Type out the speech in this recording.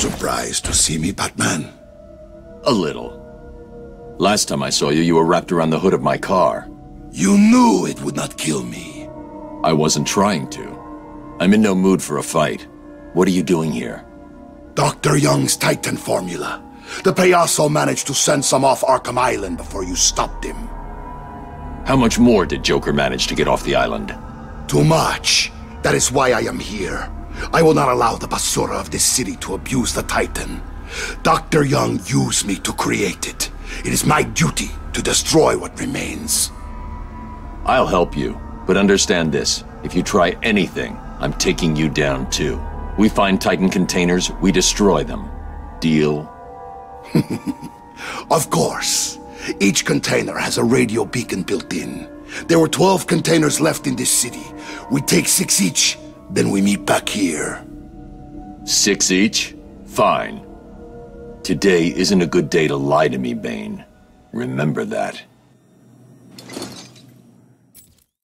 surprised to see me, Batman? A little. Last time I saw you, you were wrapped around the hood of my car. You knew it would not kill me. I wasn't trying to. I'm in no mood for a fight. What are you doing here? Dr. Young's Titan formula. The Payaso managed to send some off Arkham Island before you stopped him. How much more did Joker manage to get off the island? Too much. That is why I am here. I will not allow the Basura of this city to abuse the Titan. Dr. Young used me to create it. It is my duty to destroy what remains. I'll help you, but understand this. If you try anything, I'm taking you down too. We find Titan containers, we destroy them. Deal? Of course. Each container has a radio beacon built in. There were 12 containers left in this city. We take six each, then we meet back here. Six each? Fine. Today isn't a good day to lie to me, Bane. Remember that.